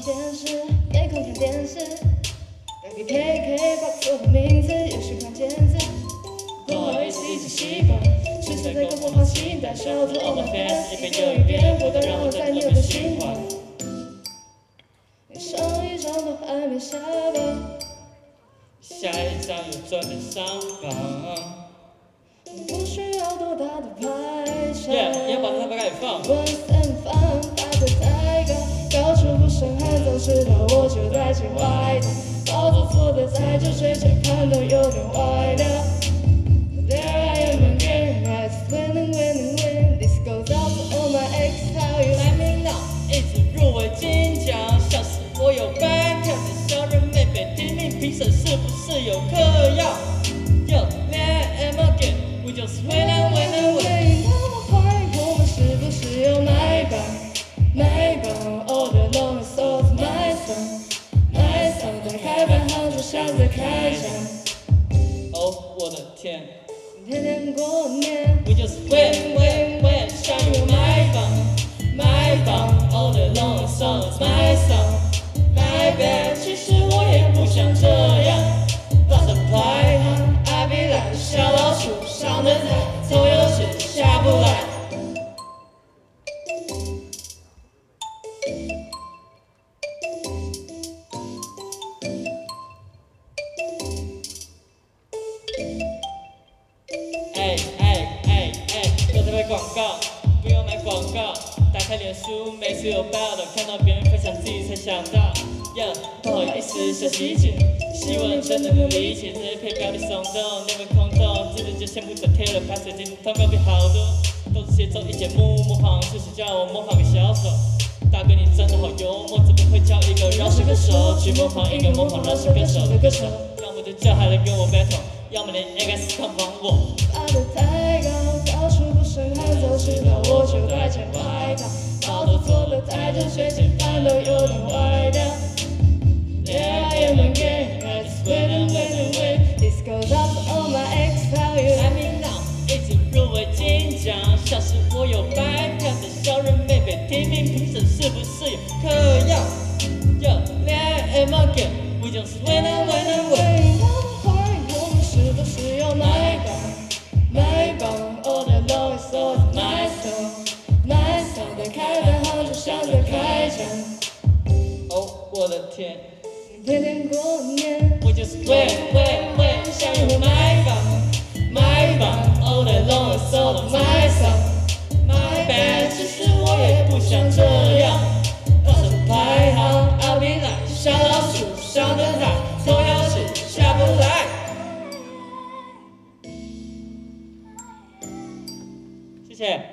电视，没空看电视。打开 KK 发错的名字，又是关键字。不好意思，一直习惯。是谁在跟我放心？但笑着 all my fans，一遍又一遍，不断让我在你的循环。上一张都还没下班，下一张又准备上榜。不需要多大的排场。耶，你要把它开始放。知道我就带件外套。操作错的在这睡前看都有点歪掉。There I am again, it's winning, winning, winning. This goes out to all my ex, how you like me now？，一直入围金奖，像是我有班票的小人妹妹，听听评审是不是有嗑药？Yo, there I am again, we just winning, winning, winning. 那哦，我的天天天过年。，we just win, win, win，像有买房，买房，all the long 广告，不用买广告。打开脸书，每次有报道，看到别人分享，自己才想到。呀，不好意思，小细节，希望真的能理解。这些配标题耸动，内文空洞，字就先不转贴了，拍水晶通告比好多，都是节奏一节目，模仿就是叫我模仿个小丑。大哥你真的好幽默，怎么会叫一个饶舌歌手去模仿一个模仿饶舌歌手的歌手？要么就叫他来跟我 battle，要么你 X 看仿我。There am again, we just winning, winning, win. 会那么坏，我们是不是要买榜？买榜，All the long is all my song, my song。打开排行就像在开枪，哦，我的天天天过年。，we just win, win, win，像有买榜，买榜，all day long is all my song, my bad。其实我也不想这 છે